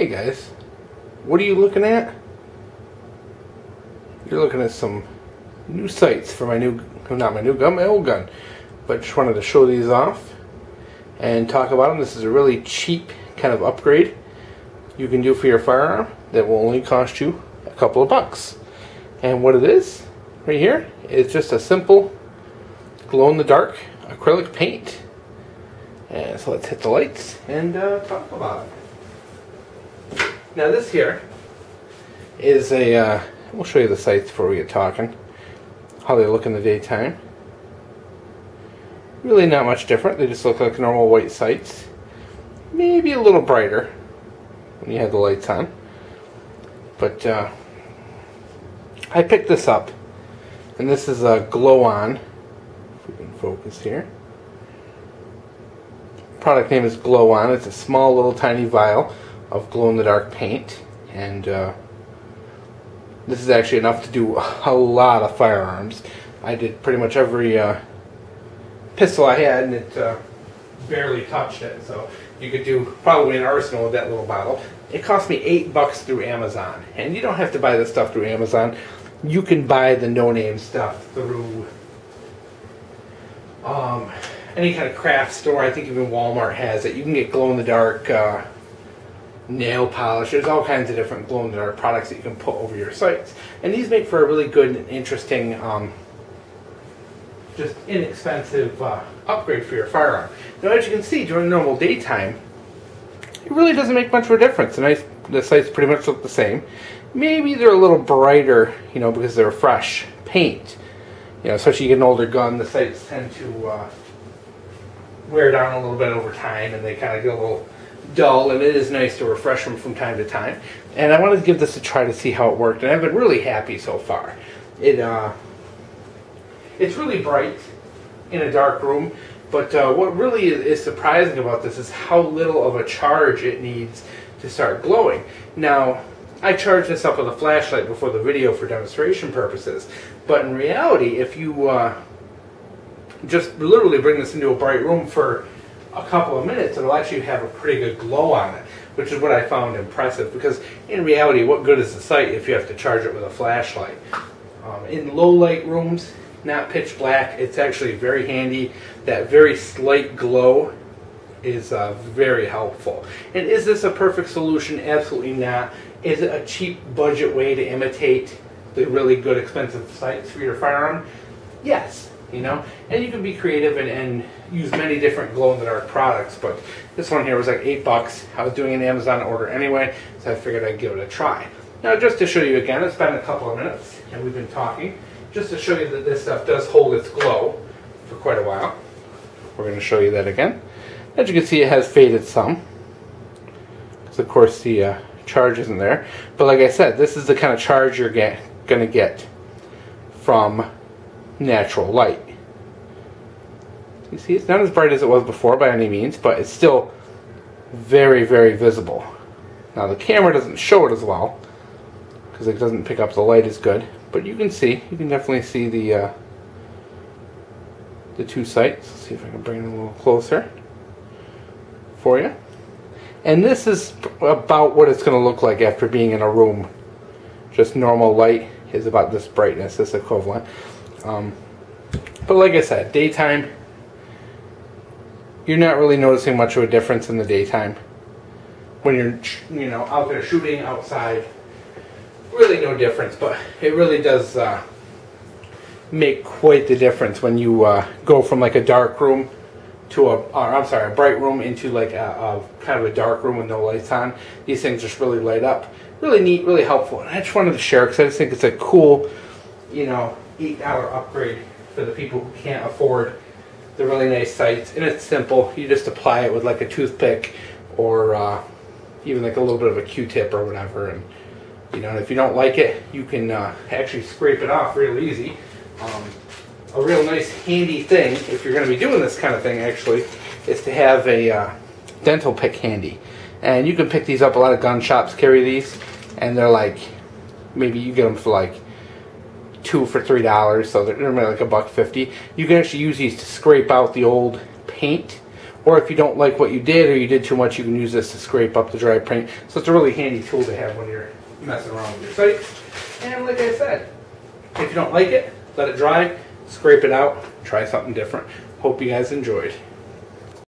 Hey guys, what are you looking at? You're looking at some new sights for my new, not my new gun, my old gun. But just wanted to show these off and talk about them. This is a really cheap kind of upgrade you can do for your firearm that will only cost you a couple of bucks. And what it is, right here, is just a simple glow-in-the-dark acrylic paint. And so let's hit the lights and uh, talk about it. Now this here is a, uh, we'll show you the sights before we get talking, how they look in the daytime. Really not much different, they just look like normal white sights. Maybe a little brighter when you have the lights on. But uh, I picked this up, and this is a glow on. If we can focus here. Product name is Glow On. It's a small little tiny vial of glow in the dark paint, and uh, this is actually enough to do a lot of firearms. I did pretty much every uh, pistol I had, and it uh, barely touched it. So you could do probably an arsenal with that little bottle. It cost me eight bucks through Amazon, and you don't have to buy this stuff through Amazon. You can buy the no-name stuff through um, any kind of craft store. I think even Walmart has it. You can get glow-in-the-dark uh, nail polish. There's all kinds of different glow-in-the-dark products that you can put over your sights, and these make for a really good and interesting, um, just inexpensive uh, upgrade for your firearm. Now, as you can see, during normal daytime, it really doesn't make much of a difference. The, nice, the sights pretty much look the same. Maybe they're a little brighter, you know, because they're fresh paint. You know, especially you get an older gun, the sights tend to uh, wear down a little bit over time, and they kind of get a little dull. And it is nice to refresh them from time to time. And I wanted to give this a try to see how it worked, and I've been really happy so far. It uh, it's really bright in a dark room, but uh, what really is surprising about this is how little of a charge it needs to start glowing. Now, I charged this up with a flashlight before the video for demonstration purposes, but in reality, if you uh, just literally bring this into a bright room for a couple of minutes, it'll actually have a pretty good glow on it, which is what I found impressive, because in reality, what good is the sight if you have to charge it with a flashlight? Um, in low light rooms, not pitch black. It's actually very handy. That very slight glow is uh, very helpful. And is this a perfect solution? Absolutely not. Is it a cheap budget way to imitate the really good expensive sights for your firearm? Yes. You know, and you can be creative and, and use many different glow-in-the-dark products, but this one here was like eight bucks. I was doing an Amazon order anyway, so I figured I'd give it a try. Now, just to show you again, it's been a couple of minutes, and we've been talking just to show you that this stuff does hold its glow for quite a while. We're going to show you that again. As you can see, it has faded some. Because, of course, the uh, charge isn't there. But like I said, this is the kind of charge you're going to get from natural light. You see, it's not as bright as it was before by any means, but it's still very, very visible. Now, the camera doesn't show it as well because it doesn't pick up the light as good. But you can see, you can definitely see the uh, the two sights. Let's see if I can bring it a little closer for you. And this is about what it's going to look like after being in a room. Just normal light is about this brightness, this equivalent. Um, but like I said, daytime, you're not really noticing much of a difference in the daytime. When you're, you know, out there shooting outside, really no difference, but it really does uh, make quite the difference when you uh, go from like a dark room to a, or I'm sorry, a bright room into like a, a, kind of a dark room with no lights on. These things just really light up. Really neat, really helpful. And I just wanted to share because I just think it's a cool, you know, eight hour upgrade for the people who can't afford the really nice sights. And it's simple. You just apply it with like a toothpick or uh, even like a little bit of a Q-tip or whatever. And you know, if you don't like it, you can uh, actually scrape it off real easy. Um, a real nice handy thing, if you're going to be doing this kind of thing actually, is to have a uh, dental pick handy. And you can pick these up, a lot of gun shops carry these, and they're like, maybe you get them for like two for three dollars, so they're like a buck fifty. You can actually use these to scrape out the old paint Or if you don't like what you did or you did too much, you can use this to scrape up the dry paint. So it's a really handy tool to have when you're messing around with your sight. And like I said, if you don't like it, let it dry, scrape it out, try something different. Hope you guys enjoyed.